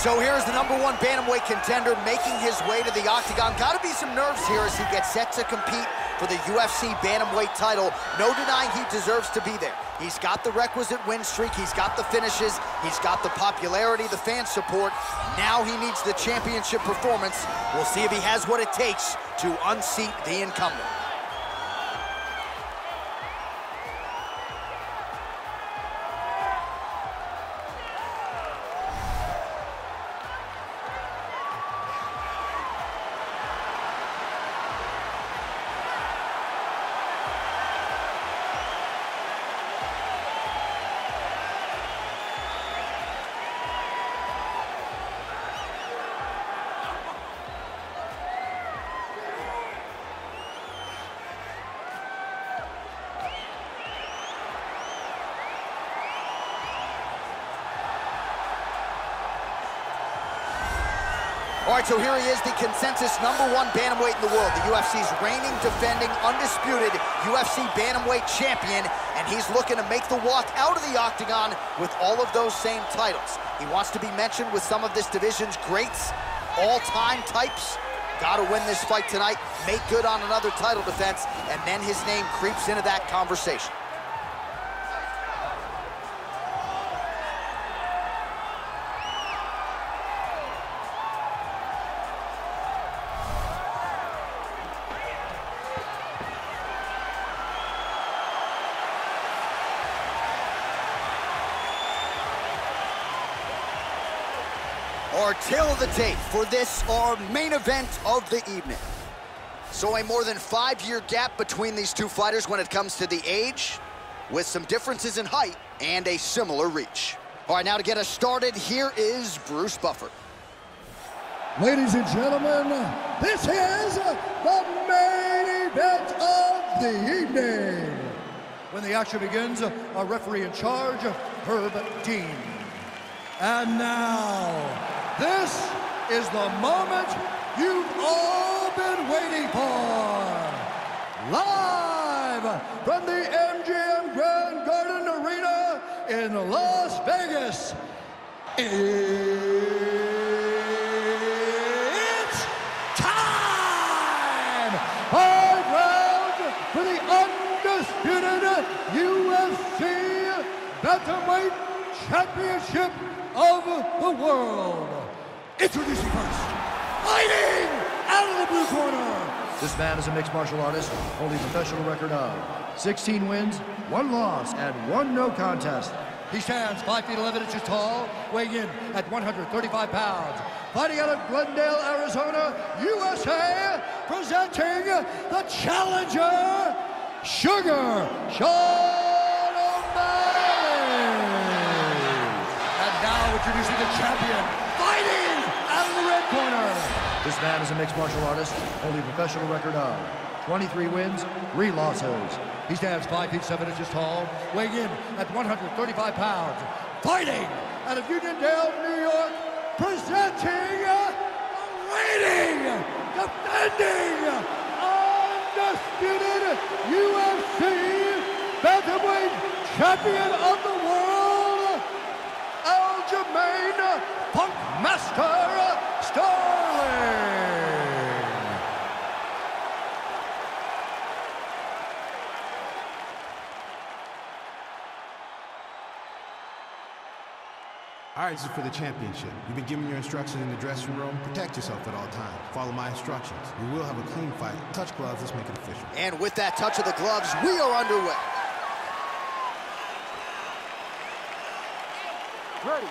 So here's the number one bantamweight contender making his way to the octagon. Got to be some nerves here as he gets set to compete for the UFC bantamweight title. No denying he deserves to be there. He's got the requisite win streak. He's got the finishes. He's got the popularity, the fan support. Now he needs the championship performance. We'll see if he has what it takes to unseat the incumbent. All right, so here he is, the consensus number one bantamweight in the world, the UFC's reigning, defending, undisputed UFC bantamweight champion, and he's looking to make the walk out of the octagon with all of those same titles. He wants to be mentioned with some of this division's greats, all-time types. Got to win this fight tonight, make good on another title defense, and then his name creeps into that conversation. Our of the tape for this, our main event of the evening. So a more than five-year gap between these two fighters when it comes to the age, with some differences in height and a similar reach. All right, now to get us started, here is Bruce Buffer. Ladies and gentlemen, this is the main event of the evening. When the action begins, our referee in charge, Herb Dean. And now, this is the moment you've all been waiting for. Live from the MGM Grand Garden Arena in Las Vegas. It's time! Five rounds for the undisputed UFC Bantamweight Championship of the World. Introducing first, fighting out of the blue corner. This man is a mixed martial artist, holding a professional record of 16 wins, one loss, and one no contest. He stands 5 feet 11 inches tall, weighing in at 135 pounds. Fighting out of Glendale, Arizona, USA, presenting the challenger, Sugar Sean O'Malley. And now introducing the champion. This man is a mixed martial artist, holding a professional record of 23 wins, 3 losses. He stands 5 feet 7 inches tall, weighing in at 135 pounds. Fighting out of Uniondale, New York, presenting, the reigning, defending, undisputed UFC bantamweight champion of the world, Aljamain Funk Master all right, is for the championship. You've been given your instructions in the dressing room. Protect yourself at all times. Follow my instructions. We will have a clean fight. Touch gloves, let's make it official. And with that touch of the gloves, we are underway. Ready.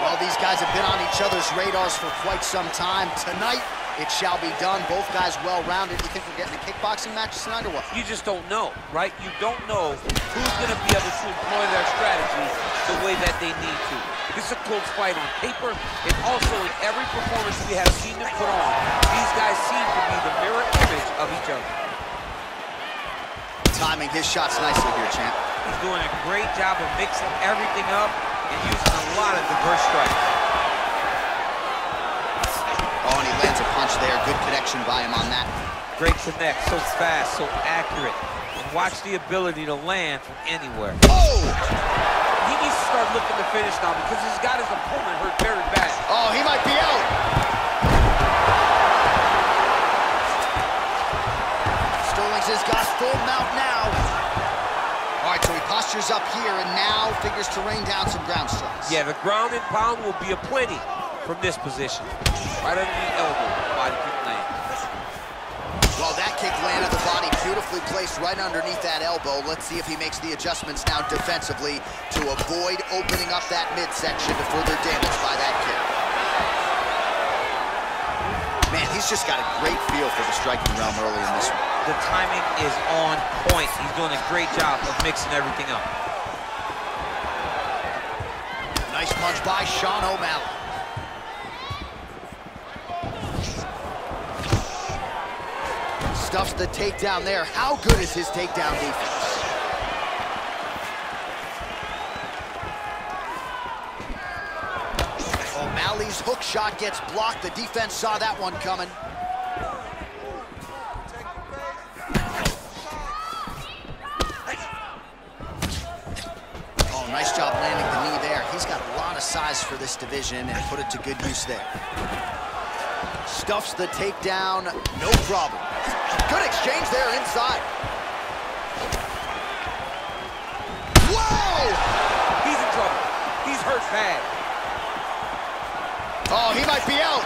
Well, these guys have been on each other's radars for quite some time. Tonight, it shall be done. Both guys well-rounded. You think we're getting a kickboxing match tonight or what? You just don't know, right? You don't know who's going to be able to employ their strategy the way that they need to. This is a close fight on paper, and also in every performance we have seen them put on, these guys seem to be the mirror image of each other. Timing his shots nicely here, champ. He's doing a great job of mixing everything up and using a lot of diverse strikes. There. Good connection by him on that. Great connect, so fast, so accurate. And watch the ability to land from anywhere. Oh! He needs to start looking to finish now because he's got his opponent hurt very bad. Oh, he might be out. Sterling's has got full mount now. All right, so he postures up here and now figures to rain down some ground strikes. Yeah, the ground and pound will be a plenty from this position. Right under the elbow, body kick. Well, that kick landed the body beautifully placed right underneath that elbow. Let's see if he makes the adjustments now defensively to avoid opening up that midsection to further damage by that kick. Man, he's just got a great feel for the striking realm early in this one. The timing is on point. He's doing a great job of mixing everything up. Nice punch by Sean O'Malley. Stuffs the takedown there. How good is his takedown defense? O'Malley's hook shot gets blocked. The defense saw that one coming. Oh, nice job landing the knee there. He's got a lot of size for this division and put it to good use there. Stuffs the takedown, no problem. Good exchange there inside. Whoa! He's in trouble. He's hurt bad. Oh, he might be out.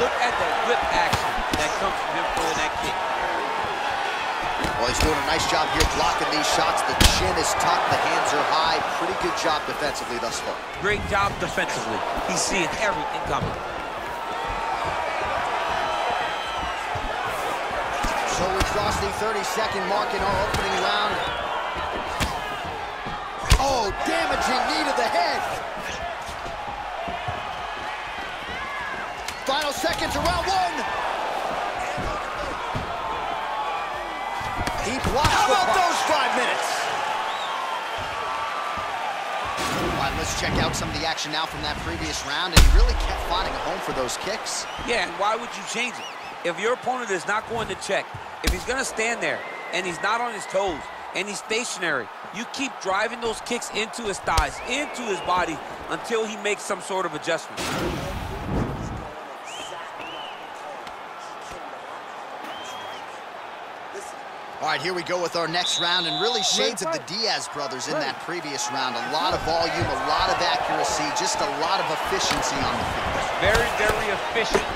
Look at that whip action that comes from him throwing that kick. Well, he's doing a nice job here blocking these shots. The chin is tucked, the hands are high. Pretty good job defensively thus far. Great job defensively. He's seeing everything coming. So we cross the 30-second mark in our opening round. Oh, damaging knee to the head. Final seconds of round one. He blocked How about those five minutes? All right, let's check out some of the action now from that previous round, and he really kept finding a home for those kicks. Yeah, and why would you change it? If your opponent is not going to check, if he's going to stand there and he's not on his toes and he's stationary, you keep driving those kicks into his thighs, into his body until he makes some sort of adjustment. Right, here we go with our next round, and really shades of the Diaz brothers in that previous round. A lot of volume, a lot of accuracy, just a lot of efficiency on the field. Very, very efficient.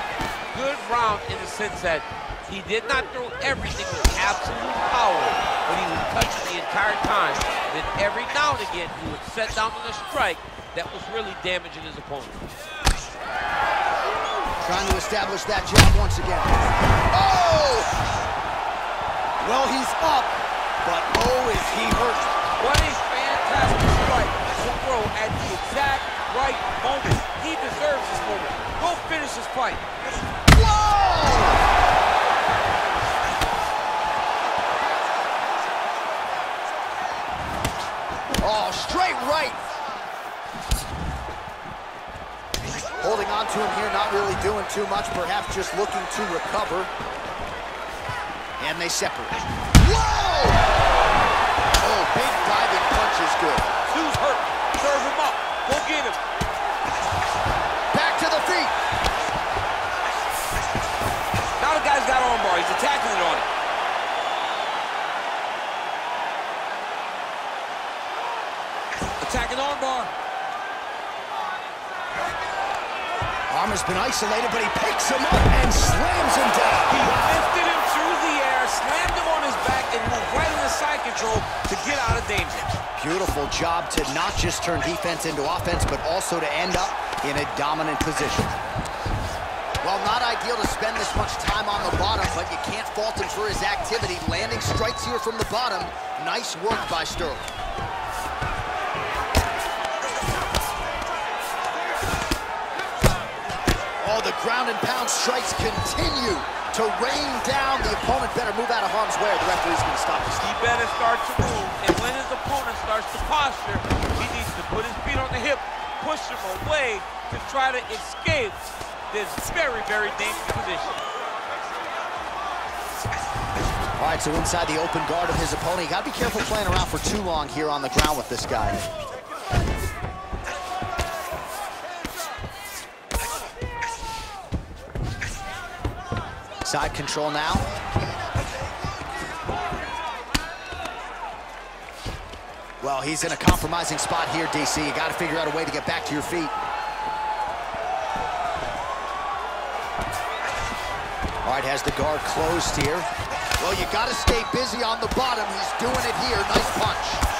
Good round in the sense that he did not throw everything with absolute power, but he was touching the entire time. Then every now and again, he would set down on a strike that was really damaging his opponent. Trying to establish that jab once again. Oh! Well, he's up, but oh, is he hurt. What a fantastic strike to throw at the exact right moment. He deserves this moment. Go finish this fight. Whoa! Oh, straight right. Holding on to him here, not really doing too much, perhaps just looking to recover. And they separate. Whoa! Oh, big diving punch is good. Stu's hurt. Serve him up. Go get him. Back to the feet. Now the guy's got armbar. He's attacking it on him. Attacking armbar. Arm has been isolated, but he picks him up and slams him down. Side control to get out of danger. Beautiful job to not just turn defense into offense, but also to end up in a dominant position. Well, not ideal to spend this much time on the bottom, but you can't fault him for his activity. Landing strikes here from the bottom. Nice work by Sterling. Oh, the ground and pound strikes continue to rain down. The opponent better move out of harm's way or the referee's going to stop this. He better start to move, and when his opponent starts to posture, he needs to put his feet on the hip, push him away to try to escape this very, very dangerous position. All right, so inside the open guard of his opponent, you got to be careful playing around for too long here on the ground with this guy. Side control now. Well, he's in a compromising spot here, DC. You got to figure out a way to get back to your feet. All right, has the guard closed here. Well, you got to stay busy on the bottom. He's doing it here. Nice punch.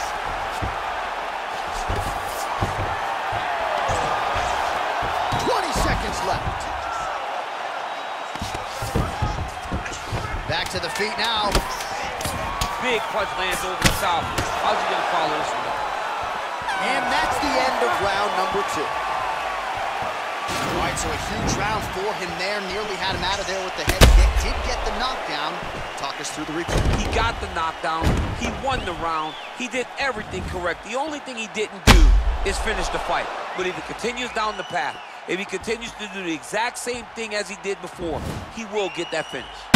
To the feet now. Big punch lands over the top. How's he gonna follow this one? And that's the end of round number two. All right, so a huge round for him there. Nearly had him out of there with the head kick. Did get the knockdown. Talk us through the replay. He got the knockdown. He won the round. He did everything correct. The only thing he didn't do is finish the fight. But if he continues down the path, if he continues to do the exact same thing as he did before, he will get that finish.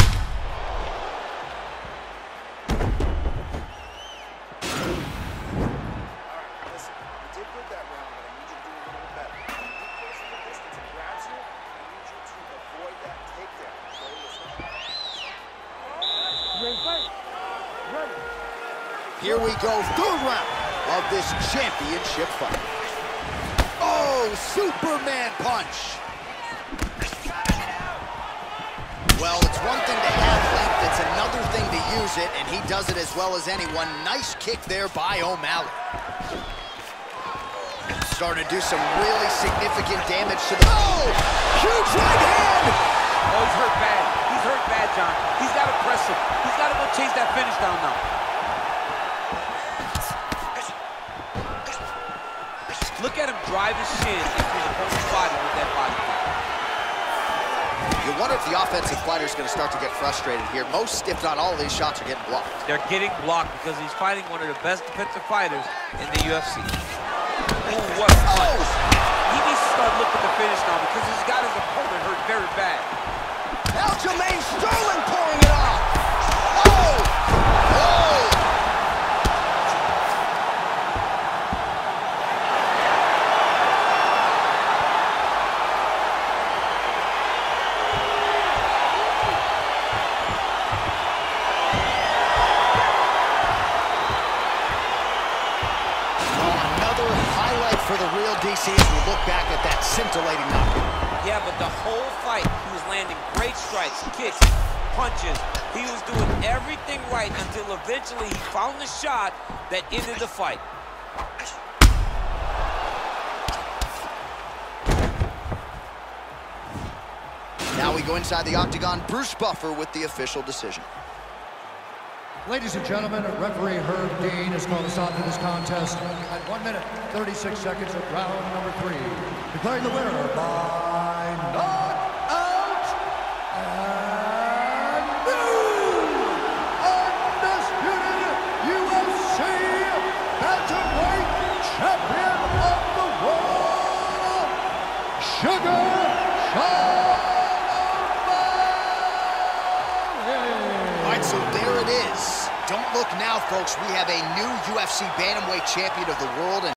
Championship fight. Oh, Superman punch. Well, it's one thing to have length, it's another thing to use it, and he does it as well as anyone. Nice kick there by O'Malley. Starting to do some really significant damage to the... Oh! Huge right hand! Oh, he's hurt bad. He's hurt bad, John. He's got to press him. He's got to go chase that finish down now. Look at him drive his shin into his opponent's body with that body kick. You wonder if the offensive fighter is going to start to get frustrated here. Most, if not all, of these shots are getting blocked. They're getting blocked because he's fighting one of the best defensive fighters in the UFC. Ooh, what a punch. Oh! He needs to start looking to finish now because he's got his opponent hurt very bad. Aljamain Sterling pouring kicks, punches. He was doing everything right until eventually he found the shot that ended the fight. Now we go inside the octagon. Bruce Buffer with the official decision. Ladies and gentlemen, referee Herb Dean has called a stop to this contest at 1 minute 36 seconds of round number three. Declaring the winner by look now, folks. We have a new UFC bantamweight champion of the world. And